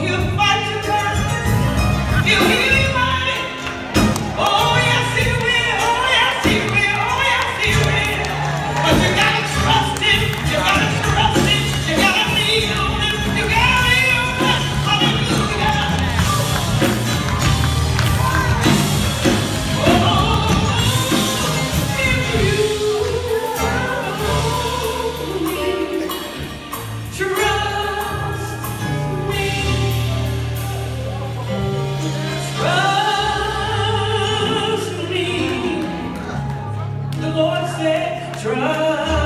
he'll fight battle. He'll heal Lord said, try.